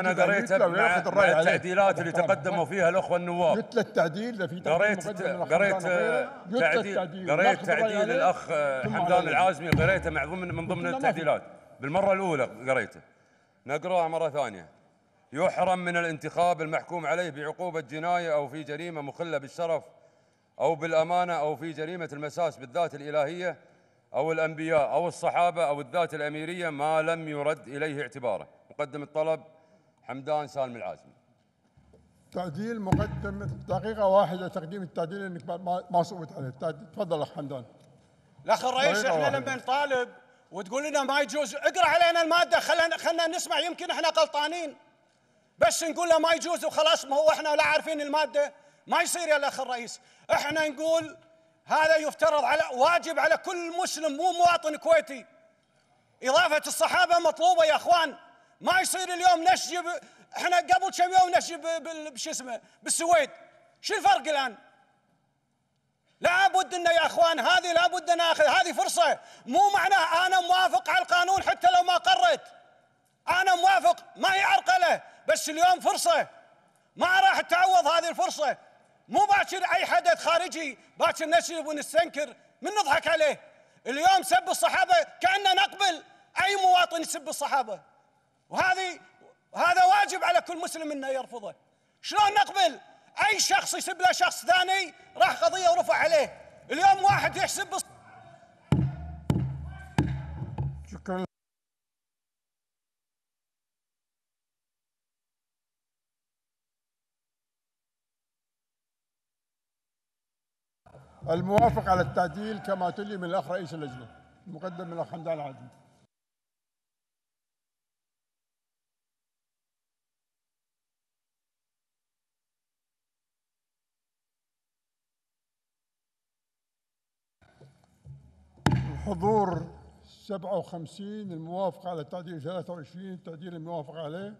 أنا يتلى مع. التعديلات اللي. تقدموا فيها الأخوة النواب يتلى التعديل في قريت قريت تعديل. قريت تعديل الأخ حمدان. العازمي قريته مع ضمن من ضمن. التعديلات بالمرة الأولى قريته نقرأها مرة ثانية يحرم من الانتخاب المحكوم عليه بعقوبة جناية أو في جريمة مخلة بالشرف أو بالأمانة أو في جريمة المساس بالذات الإلهية أو الأنبياء أو الصحابة أو الذات الأميرية ما لم يرد إليه اعتباره مقدم الطلب حمدان سالم العازمي. تعديل مقدم دقيقة واحدة تقديم التعديل إنك ما- صوت عليه. التعديل. تفضل أخ حمدان. الاخ الرئيس إحنا واحدة. لما نطالب وتقول لنا ما يجوز اقرأ علينا المادة خلينا خلينا نسمع يمكن إحنا غلطانين. بس نقول له ما يجوز وخلاص ما هو إحنا لا عارفين المادة. ما يصير يا الأخ الرئيس. إحنا نقول هذا يفترض على واجب على كل مسلم مو مواطن كويتي. إضافة الصحابة مطلوبة يا أخوان. ما يصير اليوم نشجب إحنا قبل كم يوم نشجب بال- بش اسمه؟ بالسويد. شو الفرق الآن؟ لابد ان يا إخوان هذه لابد ناخذ. هذه فرصة. مو معناه أنا موافق على القانون حتى لو ما قررت. أنا موافق. ما هي عرقلة. بس اليوم فرصة. ما راح تعوض هذه الفرصة. مو باكر أي حدث خارجي باكر نشرب ونستنكر من نضحك عليه؟ اليوم سب الصحابة كاننا نقبل. أي مواطن يسب الصحابة؟ وهذه هذا واجب على كل مسلم إنه يرفضه. شلون نقبل؟ أي شخص يسب له شخص ثاني راح قضية ورفع عليه. اليوم واحد يحسب شكرا. الموافق على التعديل كما تلي من الأخ رئيس اللجنة المقدم من الأخ حمدان العادل الحضور 57 الموافق على التعديل 23 التعديل الموافق عليه.